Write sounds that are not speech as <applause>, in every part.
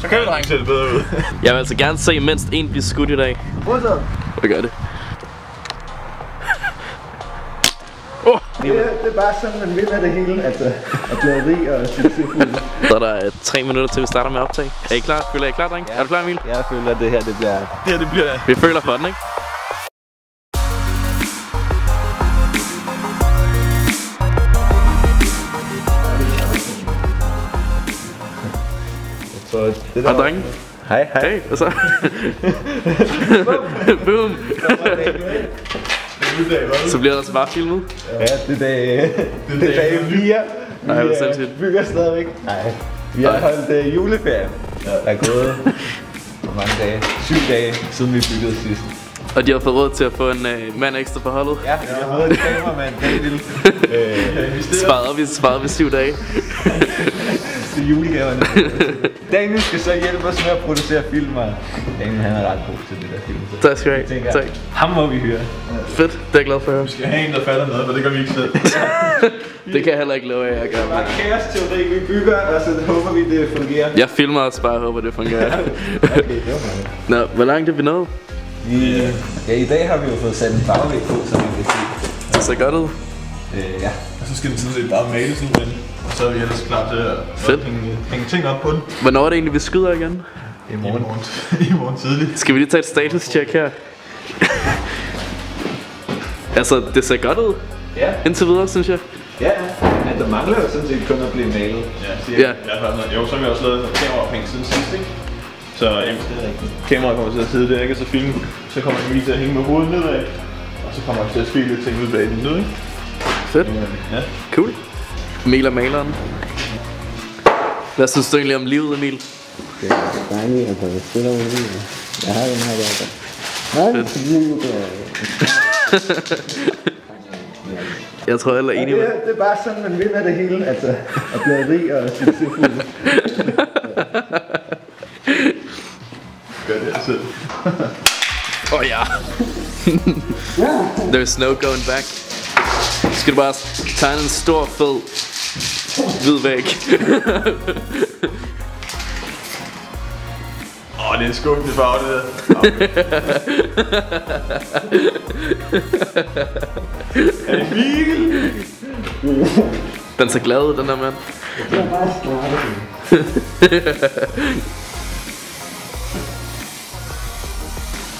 Så kan vi drenge se det bedre ud. Jeg vil altså gerne se mindst en blive skudt i dag. Så? Hvad gør det? <laughs> Det, er- det er bare sådan, man vinder det hele. Altså, at blive rig og succesfuld. Så er der øh, tre minutter til vi starter med optag. Er I klar? Føler I klar, dreng? Er du klar, Emil? Jeg føler, at det her det bliver... Det her, det bliver... Vi føler for den, ikke? Så det Hej, drenge. Hej, hej. Hey, hvad så? <laughs> <laughs> Boom. Så bliver der altså bare filmet. Ja, det er dag, det er dag 4. Nej, Vi øh, sindssygt. bygger stadigvæk. Nej. Vi har holdt uh, juleferie. Der er gået hvor mange dage? Syv dage, siden vi byggede sidst. Og de har fået råd til at få en øh, mand ekstra på holdet. Ja, vi har fået en kameramand, Daniel. <laughs> øh, vi Sparet vi sparet vi syv dage. Til julegaverne. <laughs> Daniel skal så hjælpe os med at producere film, og Daniel han er ret god til det der film. Så Tak skal du have. Tak. ham må vi høre. Fedt, det er jeg glad for at høre. Vi skal have en, der fatter noget, for det gør vi ikke selv. <laughs> Det kan jeg heller ikke love at jeg gør. Bare kaos-teori, vi bygger, og så håber vi, det fungerer. Jeg filmer også bare og håber, det fungerer. <laughs> Okay, det var. Nå, hvor langt er vi nået? I, ja, i dag har vi jo fået sat en bagvæg på, så man kan se. Det ser godt ud. Øh, ja. Og så skal den sådan set bare males nu, men og så er vi ellers klar til at Fedt. hænge, hænge ting op på den. Hvornår er det egentlig, vi skyder igen? I <laughs> I morgen. morgen, I morgen tidligt. Skal vi lige tage et status-check her? <laughs> altså, det ser godt ud. Ja, Indtil videre, synes jeg. ja. Men der mangler jo sådan set kun at blive malet. Ja, så Ja. ja. ja. Jo, så har vi også lavet kameraophæng siden sidst, ikke? Så jamen, kameraet kommer til at sidde der, ikke? Og så filme, så kommer Emil til at hænge med hovedet nedad. Og så kommer han til at spille lidt ting ud bag den ned, ikke? Fedt. Ja. Cool. Emil er maleren. Hvad synes du egentlig om livet, Emil? Det er dejligt, altså jeg spiller med det. Jeg har den her der. Nej, livet Jeg tror, alle er enige det, med. er, det er bare sådan, man vinder det hele. Altså, at blive rig og succesfuld. Gør det altid. Åh oh, ja. There's no going back. Skal du bare tegne en stor, fed, hvid væg. Åh, oh, det er en skuffende farve, det der. <laughs> er det Emil? Den ser glad ud, den der mand. <laughs>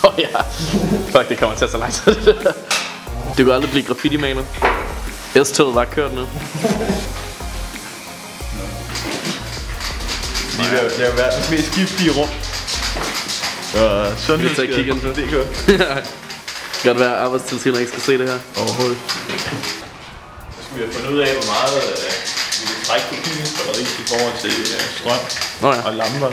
Åh oh, ja. Fuck, det kommer til at tage lang tid. Du kan aldrig blive graffiti-maler. S-toget var kørt nu. <laughs> Vi er ved at verdens mest giftige rum. Og Vi tager et kig ind på det. Det gør. Godt <laughs> være, at arbejdstilsynet ikke skal se det her. Overhovedet. Så skal vi have fundet ud af, hvor meget øh, vi vil trække på batteri i forhold til øh, strøm Nå ja. og lamper.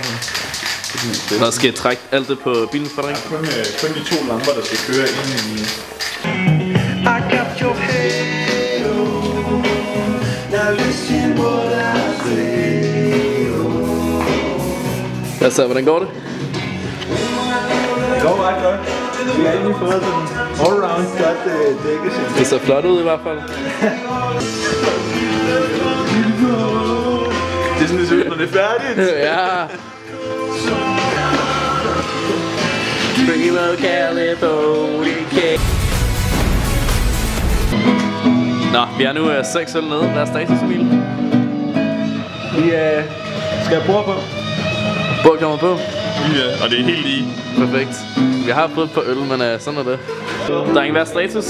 det Nå, skal jeg trække alt det på bilens batteri? er kun, øh, kun de to lamper, der skal køre ind. I Hvad så, hvordan går det? Det går ret godt. Vi har egentlig fået sådan all-round godt uh, dækkesystem. Det ser flot ud i hvert fald. <laughs> Det er sådan, det ser ud, når det er færdigt. <laughs> ja. Primo California Nå, vi er nu uh, 6 øl nede. Hvad er status, Emil? Vi uh, skal have bord på. Bord kommer på. Ja, og det er helt i. Perfekt. Vi har fået et par øl, men uh, sådan er det. Der er ingen hvad er status?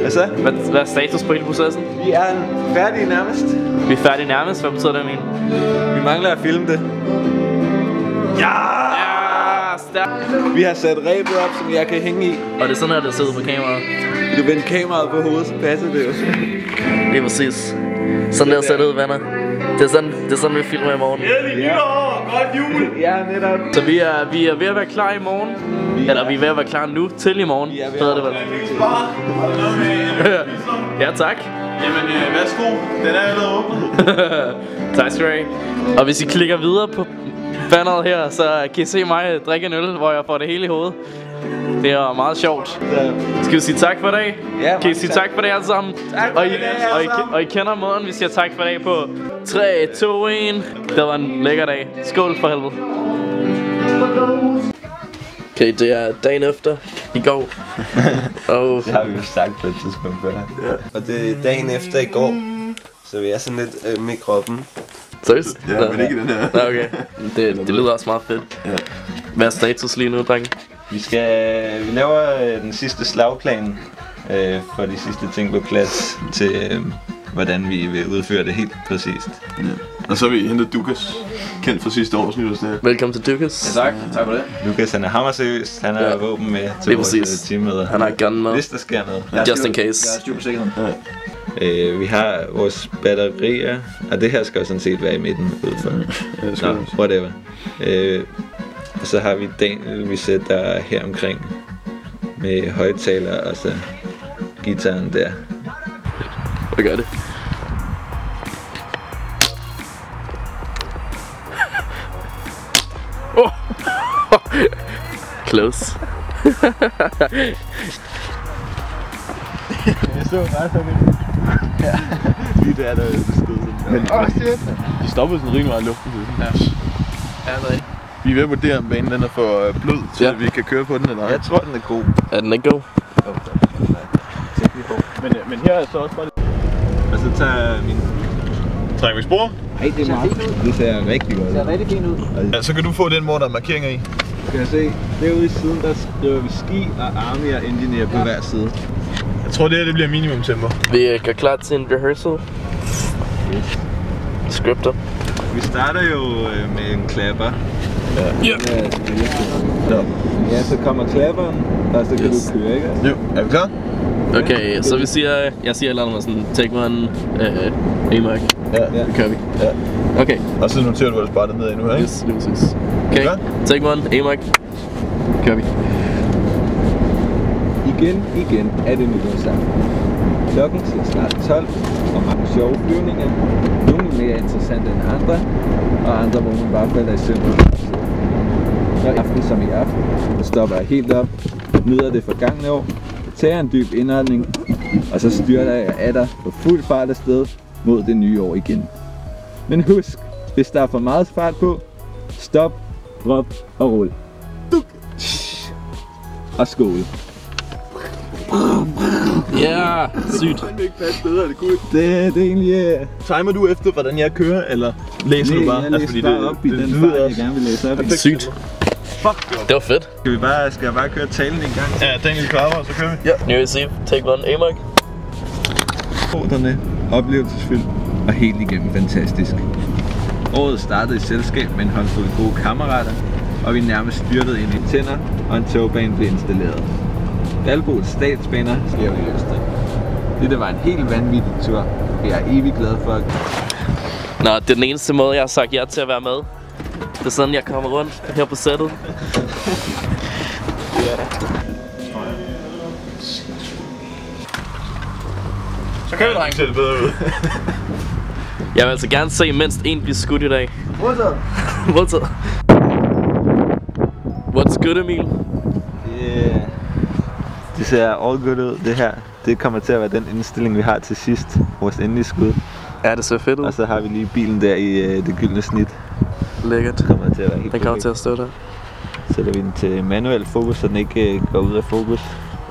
Hvad så? Hvad, hvad er status på hele processen? Vi er færdige nærmest. Vi er færdige nærmest. Hvad betyder det, Emil? Vi mangler at filme det. Ja, stærkt. Vi har sat rebet op, som jeg kan hænge i. Og det er sådan her, det ser ud på kameraet. Du vender kameraet på hovedet, så passer det jo. Lige præcis. Sådan der ser det ud, venner. Det er sådan, det er sådan vi filmer i morgen. Glædelig nytår! Godt jul! Ja, netop. Så vi er, vi er ved at være klar i morgen. Eller vi er ved at være klar nu til i morgen. Vi er ved at noget med... <laughs> ja, tak. Jamen, øh, værsgo. Den er allerede åbnet. <laughs> tak skal du have. Og hvis I klikker videre på banneret her, så kan I se mig drikke en øl, hvor jeg får det hele i hovedet. Det var meget sjovt. Skal vi sige tak for i dag? Ja, kan I sige tak. tak for det alle sammen? Tak for og, I, dag, alle og, I, sammen. og I kender måden, vi siger tak for i dag på. 3, 2, 1. Det var en lækker dag. Skål for helvede. Okay, det er dagen efter i går. <laughs> og Det har vi jo sagt på et tidspunkt før. Ja. Og det er dagen efter i går, så vi er sådan lidt ømme i kroppen. seriøst? Ja, men ikke den her. Nå, okay. Det, det lyder også meget fedt. Ja. Hvad er status lige nu, drenge? Vi skal, vi laver øh, den sidste slagplan øh, for de sidste ting på plads til, øh, hvordan vi vil udføre det helt præcist. Og så har vi hentet Dukas, kendt fra sidste års nytårsdag. Velkommen til Dukes. Tak, tak for det. Lukas han er hammerseriøs, han har Ja. ja. våben med til Lige vores præcis. teammøder. Han har gun med. Hvis der sker noget. Just in case. Jeg styr på sikkerheden. Øh, vi har vores batterier, og det her skal jo sådan set være i midten ud for. Ja, det skal Nå, whatever. Øh, og så har vi Daniel, vi sætter her omkring med højtaler og så gitaren der. Hvad gør det? Oh. Close. Lige der, der stod sådan. De stoppede sådan rimelig meget i luften. Ja. Ja, nej. Vi er ved at vurdere, om banen den er for øh, blød, til Ja. at vi kan køre på den eller ej. Jeg tror, den er god. Er den ikke god? Men, øh, men her er så også bare Og så tager min... Trænger vi spor? Ej, det er meget. Det ser rigtig godt ud. Det ser rigtig fint ud. Ja, så kan du få den, hvor der er markeringer i. Kan jeg se, derude i siden, der skriver vi ski og army og engineer på hver side. Jeg tror, det her det bliver minimum tempo. Vi går klar til en rehearsal. Scripter. Vi starter jo øh, med en klapper. Ja. Nå. Ja, så kommer klapperen, og så kan Yes. du køre, ikke? Jo, er vi klar? Okay, så vi siger, jeg siger et eller andet med sådan, take one, øh, A-mark. Ja. Ja. Det kører vi. Ja. Okay, Og så noterer du, hvor det sprætter ned endnu her, ikke? yes, lige præcis. Okay, take one, A-mark. Kører vi. Igen, igen er det nytårsaften. Klokken siger snart 12, og mange sjove flyvninger. Nogle mere interessant end andre, og andre, hvor man bare falder i søvn. Når aften som i aften, så stopper jeg helt op, nyder det forgangne år, tager en dyb indånding, og så styrter jeg af dig på fuld fart afsted mod det nye år igen. Men husk, hvis der er for meget fart på, stop, drop og rul. Duk. Og skål. Ja, yeah, sygt. Det kan ikke passe bedre, det kunne ikke. Det, det er egentlig... Uh, Timer du efter, hvordan jeg kører, eller læser du bare? jeg læser fordi bare op i den lyder fart, jeg også- gerne vil læse op i. Sygt. Det var fedt. Skal, vi bare, skal jeg bare køre talen en gang? Ja, Daniel klarer mig, så kører vi. Ja. New Year's Eve, take one, A-mark. Porterne, oplevelsesfyldt og helt igennem fantastisk. Året startede i selskab med en håndfuld gode kammerater, og vi nærmest styrtede ind i tænder, og en togbane blev installeret. Dalboets statsbaner sker i Østrig. Dette var en helt vanvittig tur, jeg er evig glad for at Nå, det er den eneste måde, jeg har sagt ja til at være med. Det er sådan, jeg kommer rundt her på sættet. Så kører vi, dreng. Ser det bedre ud. <laughs> Jeg vil altså gerne se mindst en blive skudt i dag. Modtaget. <laughs> Modtaget. What's good, Emil? Yeah. Det ser all good ud, det her. Det kommer til at være den indstilling, vi har til sidst. Vores endelige skud. Ja, det ser fedt ud. Og så har vi lige bilen der i uh, det gyldne snit. Lækkert. Det kommer til at være helt Den kommer til at stå der. Sætter vi den til manuel fokus, så den ikke uh, går ud af fokus,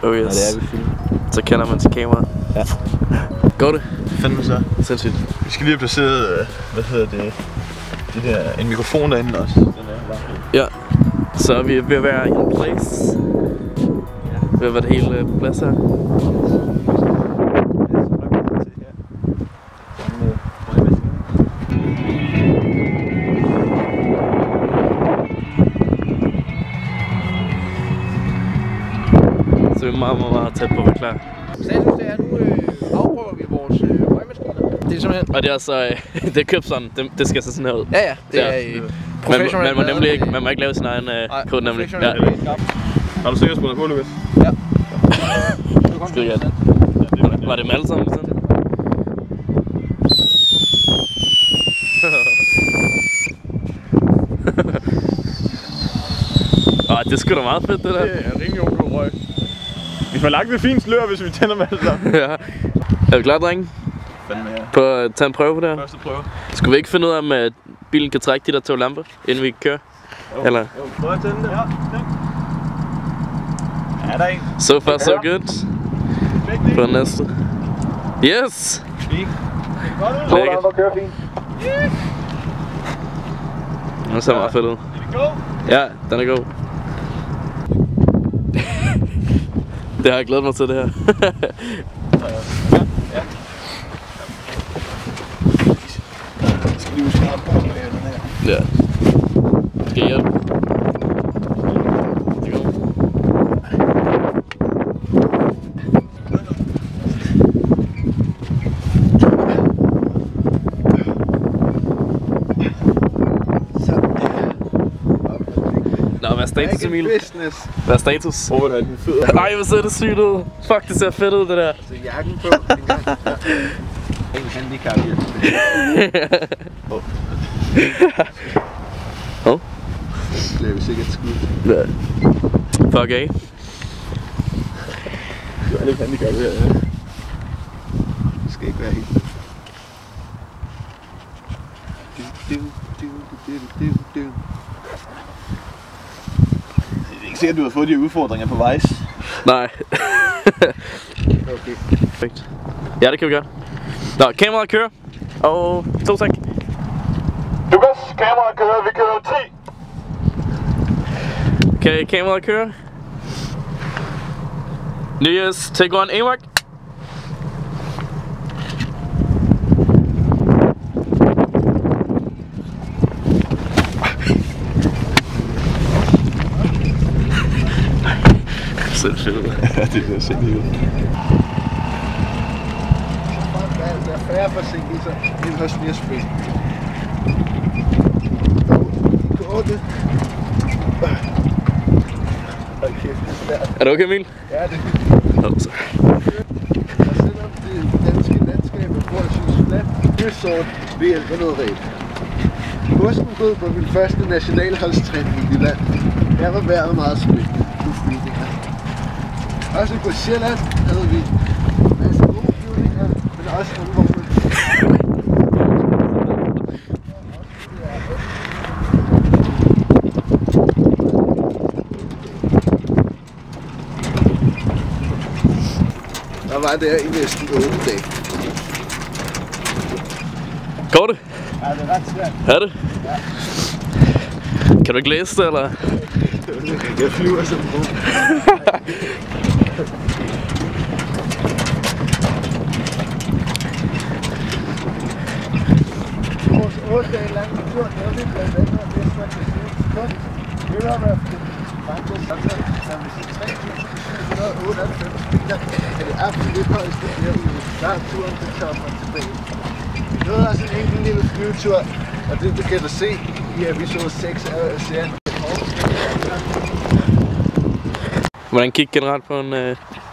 Oh når det yes. er, vi filmer. Så kender man til kameraet. Ja. <laughs> Går det? Fandme så. Sindssygt. Vi skal lige have placeret, øh, hvad hedder det, det der, en mikrofon derinde også. Den er Ja. Så er vi ved at være in place. Ved at være det hele øh, på plads her. Så vi er meget, meget, meget tæt på at være klar. Status det er, nu øh, afprøver vi vores øh, røgmaskiner. Det er simpelthen... Og det er altså, øh, <laughs> det er købt sådan, det, det skal se sådan her ud. Ja, ja. Det Ja. er øh, Man, må- professionelt. man, må nemlig lavet, ikke, man må ikke lave sin egen øh, kode nemlig. Ja. Har du sikkerhedsbriller på, Lukas? skide godt. Var det dem alle sammen? Sådan? <laughs> Åh, det er sgu da meget fedt, det der. Det er rimelig god røg. Vi får lagt et fint slør, hvis vi tænder med det <laughs> ja. Er vi klar, drenge? Fandme ja. På at tage en prøve på det her? Første prøve. Skal vi ikke finde ud af, om at bilen kan trække de der to lamper, inden vi kører? Eller? Jo, prøv at tænde det. Ja, ja. Er der en? So far, so good. På næste. Yes! Lækkert. kører fint. Den ser meget fedt ud. Ja, den er god. <laughs> det har jeg glædet mig til, det her. <laughs> Skal lige huske at bruge den her. ja. Skal jeg hjælpe? Det er godt. Nå, hvad er status, Emil? business. Hvad er status? At have den fed. <laughs> Ej, hvor ser det sygt ud. Fuck, det ser fedt ud, det der. Så jakken på. En handicap hjælp. Hov. Det er jo sikkert skudt. Ja. Fuck af. Du er lidt handicap her. Ja. Det skal ikke være helt. Du, du, du, du, du, du, du. Det er ikke sikkert, at du har fået de udfordringer på vejs. Nej. Okay. Perfekt. Ja, det kan vi godt. Nå, kameraet kører. Og to sek. Lukas, kameraet kører. Vi kører 10. Kan kameraet køre? Nias, take one, AMAC. Så er det fedt ud. Ja, det er sindssygt. Der er færre forsinkelser end hos Nesbø. Kortet. Hold kæft, det er. Er du okay, Emil? Ja, det Nå, så. Og selvom det danske landskab er forholdsvis fladt, kysort ved hjælp af noget ræb. Posten bød på min første nationalholdstræning i Jylland. Her var vejret meget spændende. Uflyvninger. Også på Sjælland havde vi en masse gode flyvninger, men også hvor Der var der i næsten 8 dage. Går det? Ja, det er ret svært. Er det? Kan du ikke læse det, eller? Jeg flyver som en Vores 8 dage lange tur havde vi blandt andet Vestland til 7 sekund, Møllerværften, Frankrig, Santa, der vil sige 3.798 biler er det absolut højeste. Der er turen til tilbage. Nåede også en enkelt lille flyvetur, og det, det kan du se i episode 6 af serien. Hvordan gik generelt på en uh,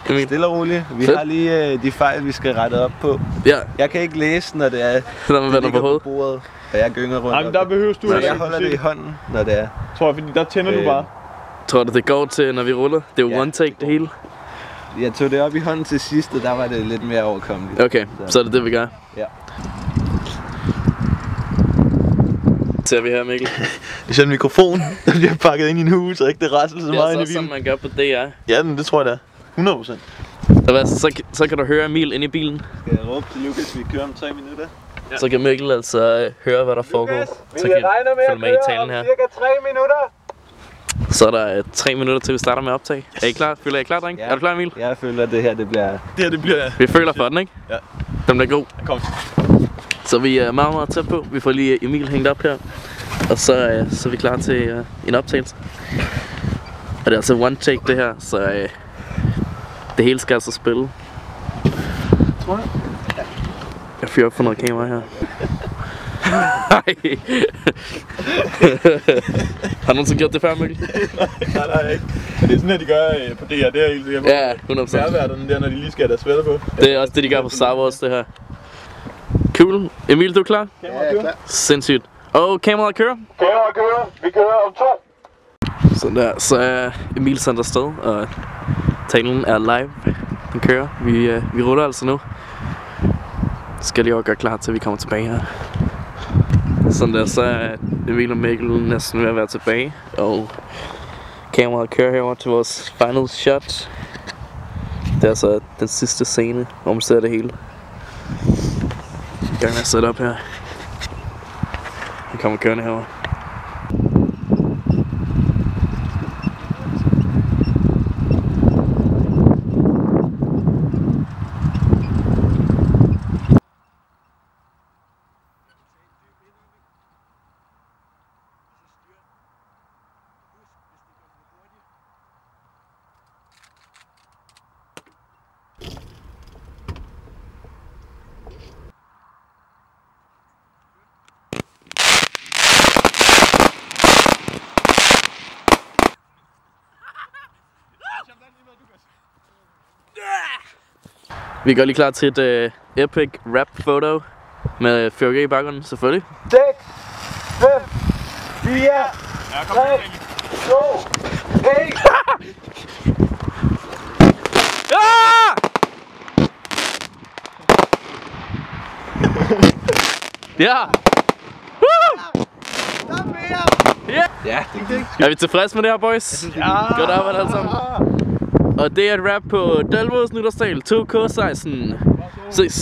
Emil? Stille og roligt. Vi Fedt. har lige øh, de fejl, vi skal rette op på. Ja, Jeg kan ikke læse, når det er <laughs> når man vender på hovedet. bordet, og jeg gynger rundt. Nej, men om der behøver du Så heller jeg ikke holder det i hånden, når det er. Tror jeg, fordi der tænder du Øh, bare. Tror du, det går til, når vi ruller? Det er jo Ja. one take, det hele. Jeg tog det op i hånden til sidst, og der var det lidt mere overkommeligt. Okay, så er det det, vi gør. Ja. Ser vi her, Mikkel? <laughs> Det er sådan en mikrofon, <laughs> der bliver pakket ind i en hus, og ikke det rasler så Det meget er ind i så sådan, bilen. man gør på DR. Ja, men det tror jeg da. 100 procent. Så, hvad, så, så kan du høre Emil inde i bilen. Skal jeg råbe til Lukas, vi kører om 3 minutter? Så kan Mikkel altså øh, høre, hvad der foregår. Så kan følge med i talen her. cirka 3 minutter. Så er der øh, tre minutter til, vi starter med optag. Er I klar? Føler I klar, dreng? Ja. Er du klar, Emil? Jeg føler, at det her det bliver... Det her, det bliver... Vi føler for den, ikke? Ja. Den bliver god. Kom. Så vi er meget, meget tæt på. Vi får lige Emil hængt op her. Og så, øh, så er vi klar til øh, en optagelse. Og det er altså one take det her, så øh, det hele skal altså spille. Tror jeg. Jeg fyrer op for noget kamera her. Nej. <laughs> Har du nogensinde gjort det før, Mikkel? <laughs> Nej, nej, ikke. Men det er sådan her, de gør øh, på DR, det er helt sikkert. Ja, 100%. Særværterne der, når de lige skal have deres sweater på. Det er også det, de gør på Star Wars, det her. Cool. Emil, du er klar? Kameraet kører. klar. Sindssygt. Og kameraet kører. Kameraet kører. Vi kører om to. Sådan der. Så er Emil sendt afsted, og talen er live. Den kører. Vi, øh, vi ruller altså nu. Skal lige også gøre klar til, at vi kommer tilbage her. Sådan der, så er Emil og Mikkel næsten ved at være tilbage. Og kameraet kører herover til vores final shot. Det er altså den sidste scene, hvor man ser det hele. I gang med at sætte op her. Vi kommer kørende herover. Vi går lige klar til et uh, epic rap photo med fyrværkeri i baggrunden, selvfølgelig. 6, 5, 4, 3, 2, 1. Ah! ja! Woo! Ja! Ja, Er vi tilfredse med det her, boys? Ja! Godt arbejde alle sammen. Og det er et rap på Dalvås Nytårsdal 2K16. Ses!